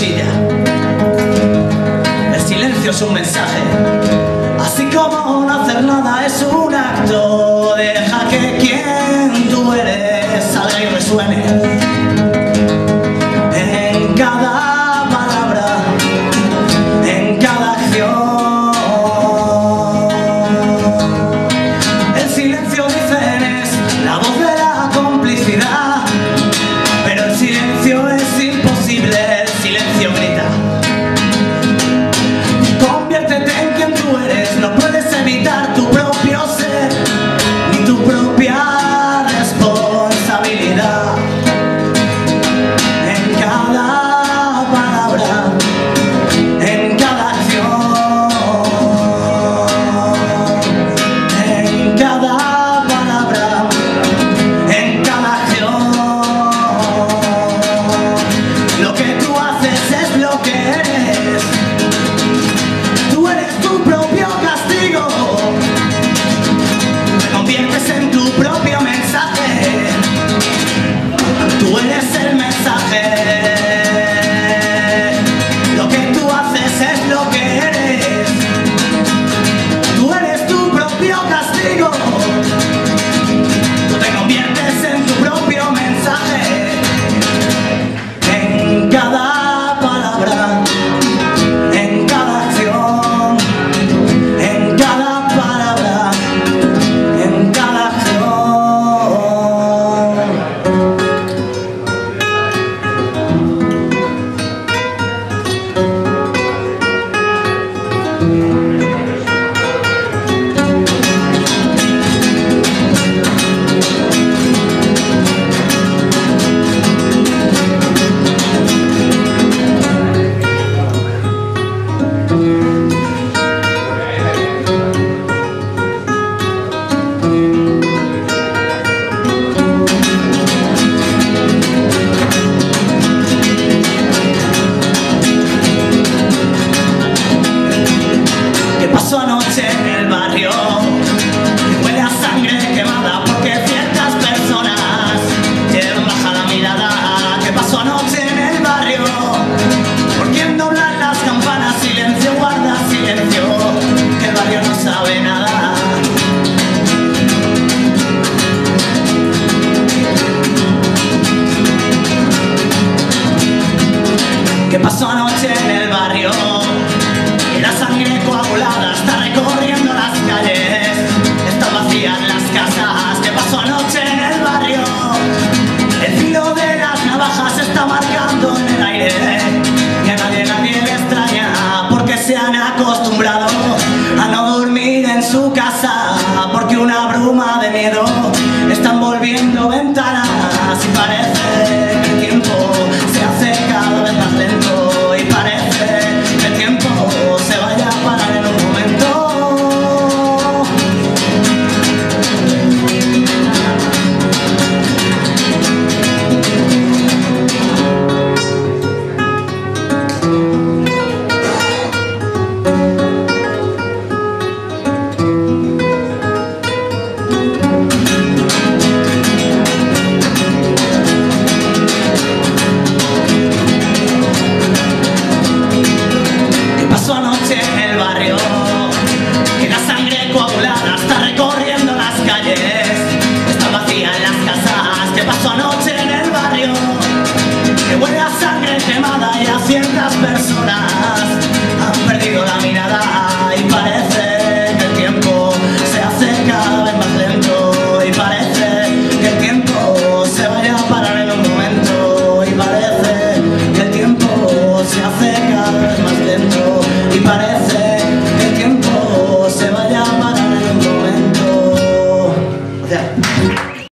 El silencio es un mensaje, así como no hacer nada es un acto. Deja que quien tú eres salga y resuene. del barrio. Huele a sangre quemada porque ciertas personas Llevan baja la mirada que pasó anoche en el barrio. Por quien doblan las campanas, silencio, guarda silencio Que el barrio no sabe nada. ¿Qué pasó anoche en el barrio? Y la sangre coagulada su casa porque una bruma de miedo está envolviendo ventanas y parece quemada y a ciertas personas.